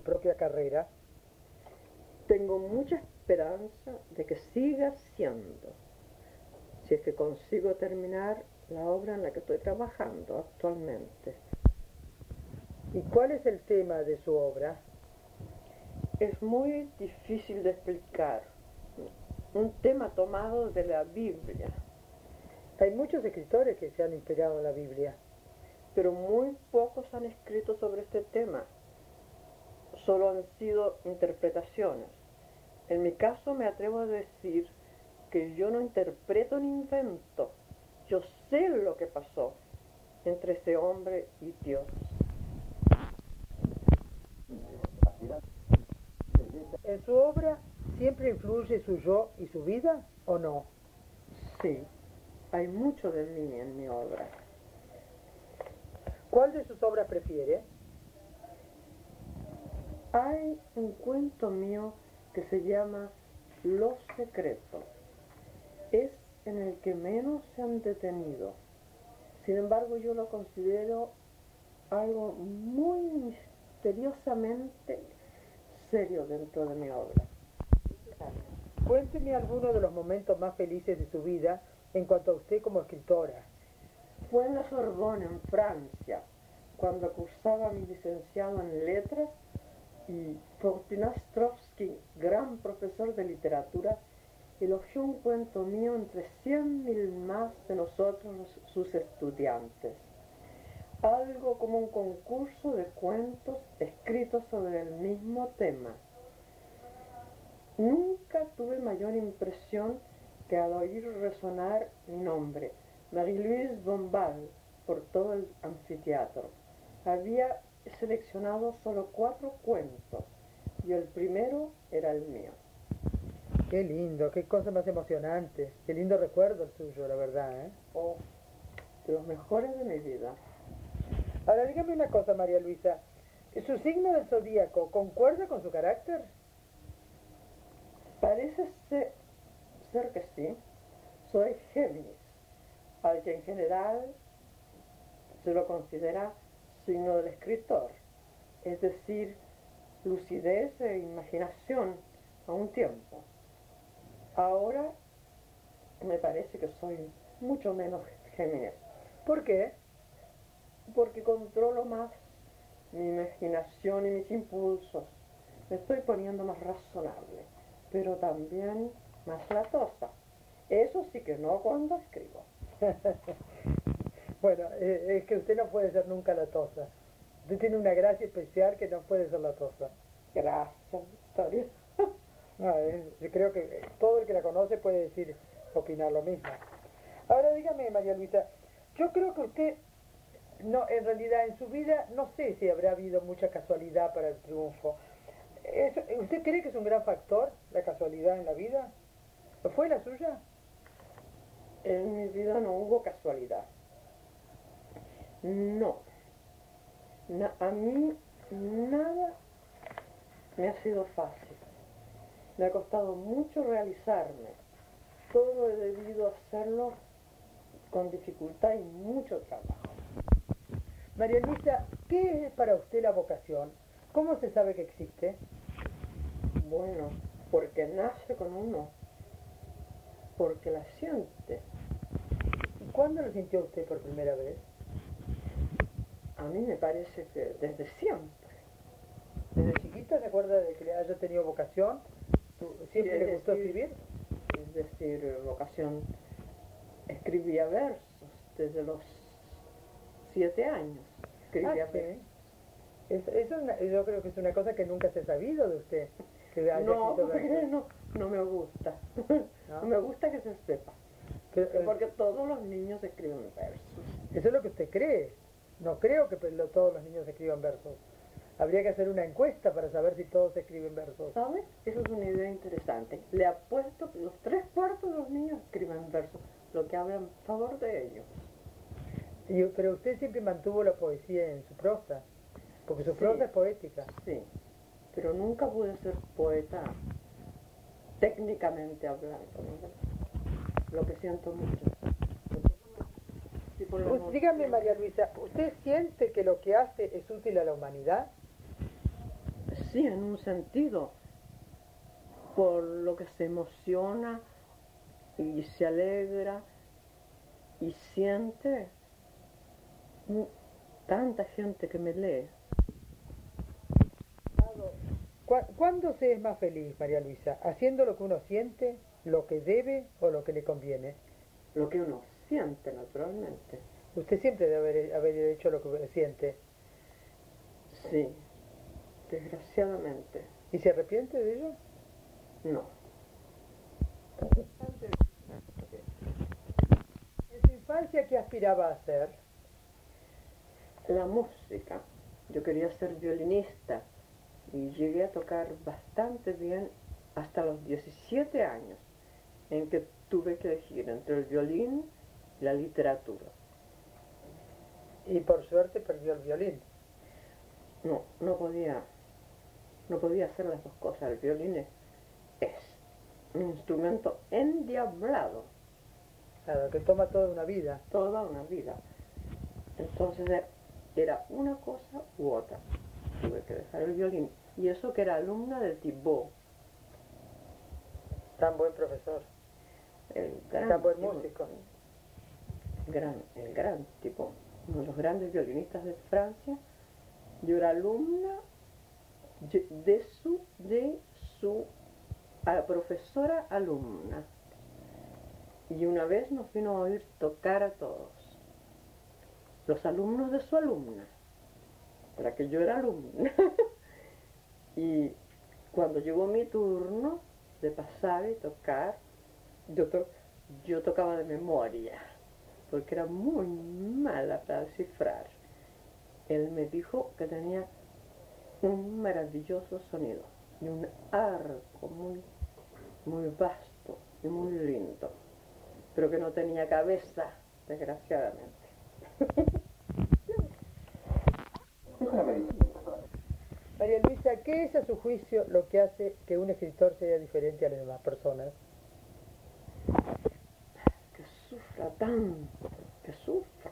propia carrera? Tengo mucha esperanza de que siga siendo, si es que consigo terminar la obra en la que estoy trabajando actualmente. ¿Y cuál es el tema de su obra? Es muy difícil de explicar. Un tema tomado de la Biblia. Hay muchos escritores que se han inspirado en la Biblia. Pero muy pocos han escrito sobre este tema. Solo han sido interpretaciones. En mi caso me atrevo a decir que yo no interpreto ni invento. Yo sé lo que pasó entre ese hombre y Dios. ¿En su obra siempre influye su yo y su vida o no? Sí, hay mucho de mí en mi obra. ¿Cuál de sus obras prefiere? Hay un cuento mío que se llama Los Secretos. Es en el que menos se han detenido. Sin embargo, yo lo considero algo muy misteriosamente serio dentro de mi obra. Cuénteme alguno de los momentos más felices de su vida en cuanto a usted como escritora. Fue en la Sorbona, en Francia, cuando cursaba mi licenciado en letras y Fortunastrovsky, gran profesor de literatura, elogió un cuento mío entre cien mil más de nosotros, sus estudiantes. Algo como un concurso de cuentos escritos sobre el mismo tema. Nunca tuve mayor impresión que al oír resonar mi nombre, Marie-Louise Bombal, por todo el anfiteatro. Había seleccionado solo cuatro cuentos y el primero era el mío. Qué lindo, qué cosa más emocionante, qué lindo recuerdo el suyo, la verdad, ¿eh? Oh, de los mejores de mi vida. Ahora dígame una cosa, María Luisa, ¿su signo del zodíaco concuerda con su carácter? Parece ser, ser que sí. Soy Géminis, al que en general se lo considera signo del escritor, es decir, lucidez e imaginación a un tiempo. Ahora me parece que soy mucho menos Géminis. ¿Por qué? Porque controlo más mi imaginación y mis impulsos. Me estoy poniendo más razonable, pero también más latosa. Eso sí que no cuando escribo. bueno, eh, es que usted no puede ser nunca latosa. Usted tiene una gracia especial que no puede ser latosa. Gracias, Victoria. No, yo creo que todo el que la conoce puede decir, opinar lo mismo. Ahora dígame, María Luisa, yo creo que usted, no, en realidad en su vida, no sé si habrá habido mucha casualidad para el triunfo. ¿Usted cree que es un gran factor la casualidad en la vida? ¿Fue la suya? En mi vida no hubo casualidad. No. a mí nada me ha sido fácil. Me ha costado mucho realizarme. Todo he debido hacerlo con dificultad y mucho trabajo. María Luisa, ¿qué es para usted la vocación? ¿Cómo se sabe que existe? Bueno, porque nace con uno, porque la siente. ¿Cuándo lo sintió usted por primera vez? A mí me parece que desde siempre. ¿Desde chiquita se acuerda de que haya tenido vocación? ¿Siempre le gustó escribir? Es decir, vocación. Escribía versos desde los siete años. Escribía ah, versos. yo creo que es una cosa que nunca se ha sabido de usted. Que no, no, no me gusta. ¿No? me gusta que se sepa. Eh, porque todos los niños escriben versos. Eso es lo que usted cree. No creo que todos los niños escriban versos. Habría que hacer una encuesta para saber si todos escriben versos. ¿Sabes? Eso es una idea interesante. Le apuesto que los tres cuartos de los niños escriben versos, lo que habla en favor de ellos. pero usted siempre mantuvo la poesía en su prosa, porque su prosa es poética. Sí, pero nunca pude ser poeta técnicamente hablando. Lo que siento mucho. Pues, dígame, María Luisa, ¿usted siente que lo que hace es útil a la humanidad? sí, en un sentido, por lo que se emociona y se alegra y siente tanta gente que me lee. ¿Cu- ¿Cuándo se es más feliz, María Luisa? ¿Haciendo lo que uno siente, lo que debe o lo que le conviene? Lo que uno siente naturalmente. Usted siempre debe haber, haber hecho lo que siente. Sí, desgraciadamente, ¿Y se arrepiente de ello? no. En su infancia, ¿qué aspiraba a hacer? La música. Yo quería ser violinista y llegué a tocar bastante bien hasta los 17 años, en que tuve que elegir entre el violín la literatura. Y por suerte perdió el violín. No, no podía, no podía hacer las dos cosas. El violín es, es un instrumento endiablado Claro, que toma toda una vida. toda una vida. Entonces era una cosa u otra. Tuve que dejar el violín. Y eso que era alumna del Thibaut, Tan buen profesor. el gran, Tan buen músico. El gran tipo, uno de los grandes violinistas de Francia. Yo era alumna de su, de su profesora alumna. Y una vez nos vino a oír tocar a todos, los alumnos de su alumna, para que yo era alumna. y cuando llegó mi turno de pasar y tocar, yo, to- yo tocaba de memoria, porque era muy mala para descifrar. Él me dijo que tenía un maravilloso sonido y un arco muy, muy vasto y muy lindo, pero que no tenía cabeza, desgraciadamente. María Luisa, ¿qué es a su juicio lo que hace que un escritor sea diferente a las demás personas? Que sufra tanto, que sufra.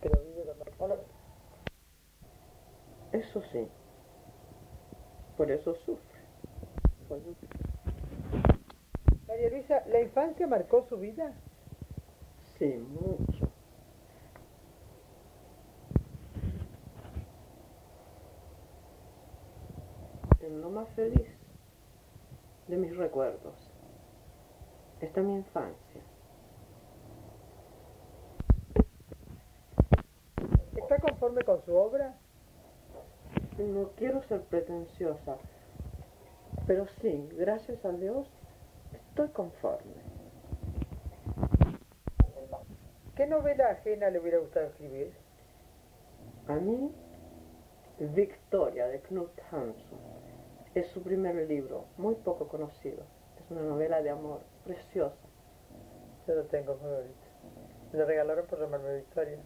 Pero vive con personas. Eso sí, por eso sufre. Por eso- María Luisa, ¿la infancia marcó su vida? Sí, mucho. En lo más feliz de mis recuerdos está mi infancia. ¿Está conforme con su obra? No quiero ser pretenciosa, pero sí, gracias a Dios, estoy conforme. ¿Qué novela ajena le hubiera gustado escribir? A mí, Victoria de Knut Hamsun es su primer libro, muy poco conocido. Es una novela de amor preciosa. Yo lo tengo favorito. Me lo regalaron por llamarme Victoria.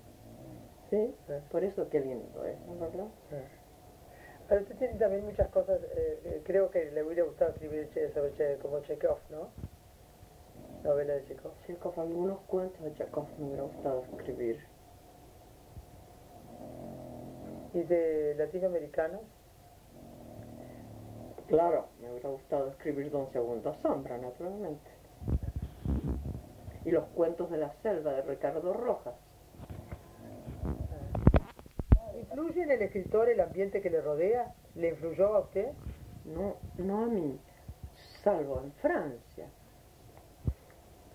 ¿Sí? Sí. Por eso qué lindo es, ¿no verdad? Pero usted tiene también muchas cosas, eh, creo que le hubiera gustado escribir sobre che- como Chekhov, ¿no? Novela de Chekhov. Chekhov, algunos cuentos de Chekhov me hubiera gustado escribir. ¿Y de latinoamericanos? Claro, me hubiera gustado escribir Don Segundo Sombra, naturalmente. Y los cuentos de la selva de Ricardo Rojas. ¿Influye en el escritor el ambiente que le rodea? ¿Le influyó a usted? No, no a mí, salvo en Francia.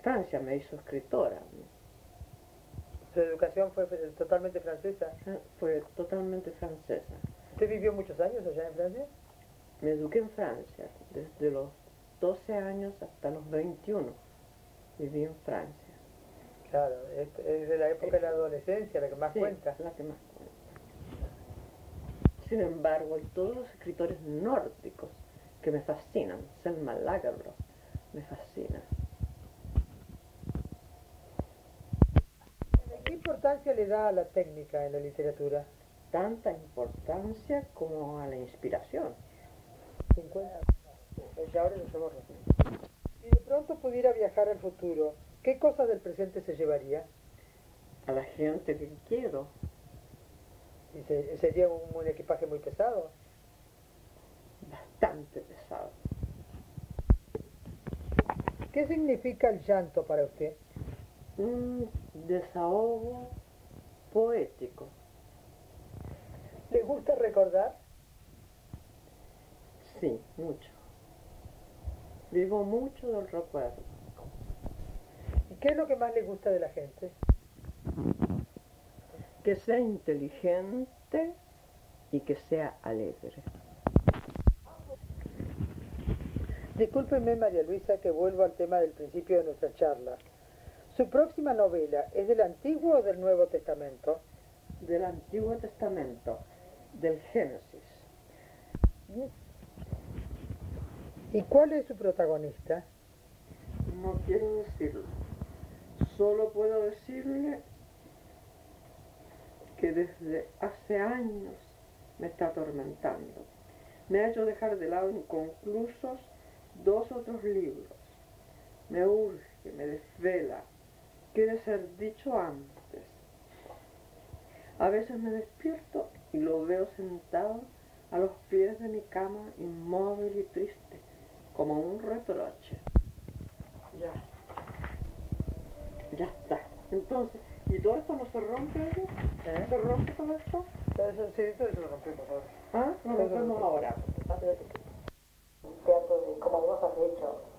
Francia me hizo escritora. ¿Su educación fue totalmente francesa? Fue totalmente francesa. ¿Usted vivió muchos años allá en Francia? Me eduqué en Francia, desde los 12 años hasta los 21. Viví en Francia. Claro, es, de la época de la adolescencia la que más Sí, cuenta. la que más cuenta. Sin embargo, hay todos los escritores nórdicos que me fascinan. Selma Lagerlöf me fascina. ¿Qué importancia le da a la técnica en la literatura? Tanta importancia como a la inspiración. 50. Ya ahora no se borra. Si de pronto pudiera viajar al futuro, ¿qué cosas del presente se llevaría? A la gente que quiero. Y se- sería un, un equipaje muy pesado. bastante pesado. ¿Qué significa el llanto para usted? Un desahogo poético. ¿Le gusta recordar? Sí, mucho. Vivo mucho del recuerdo. ¿Y qué es lo que más le gusta de la gente? Que sea inteligente y que sea alegre. Discúlpeme, María Luisa, que vuelvo al tema del principio de nuestra charla. ¿Su próxima novela es del Antiguo o del Nuevo Testamento? Del Antiguo Testamento, del Génesis. ¿Y cuál es su protagonista? No quiero decirlo. Solo puedo decirle que desde hace años me está atormentando. Me ha hecho dejar de lado inconclusos dos otros libros. Me urge, me desvela. Quiere ser dicho antes. A veces me despierto y lo veo sentado a los pies de mi cama, inmóvil y triste, como un reproche. Ya. Ya está. Entonces, ¿y todo esto no se rompe? ¿Eh? ¿Se rompe todo esto? Eso, sí, eso lo rompemos ahora. ¿Ah? Lo rompemos ahora. Un teatro de como